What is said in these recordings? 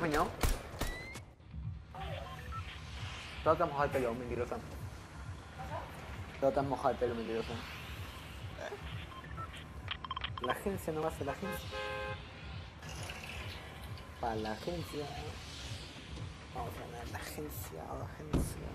¿Estás meñado? Todo te has mojado el pelo, mentirosa. Te has mojado el pelo, mentirosa. La agencia no va a ser la agencia. Para la agencia. Vamos a ganar la agencia, la agencia.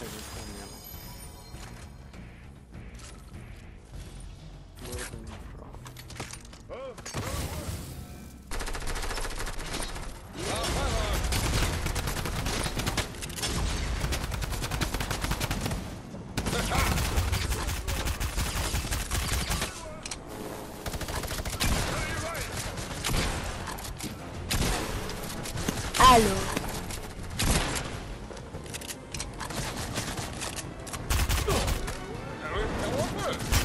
เป็น了 over.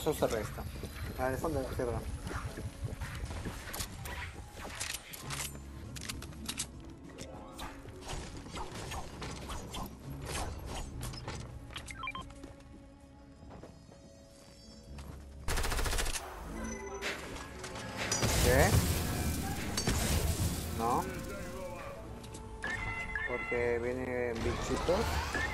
Eso se resta. A ver, fondo de la. No. Porque vienen bichitos.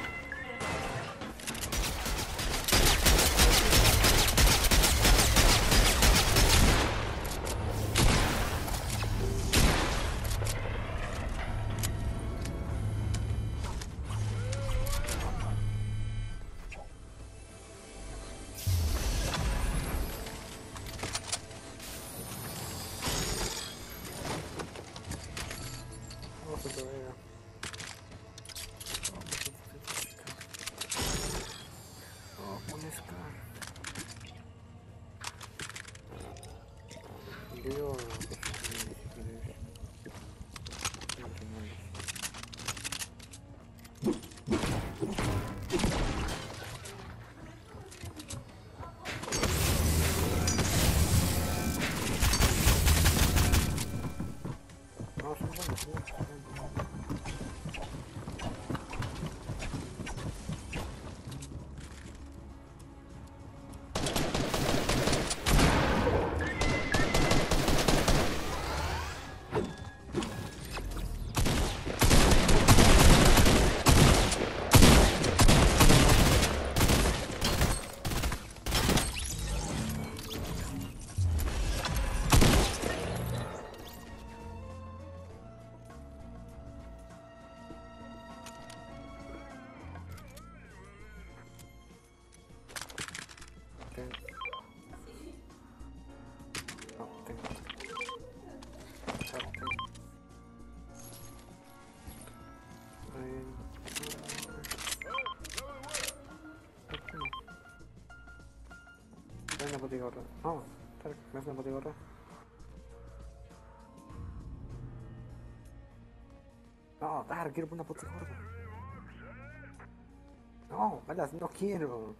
Una botigorra. No, ¿me das una botigorra? No, Tarek, quiero una botigorra. No, malas, no quiero.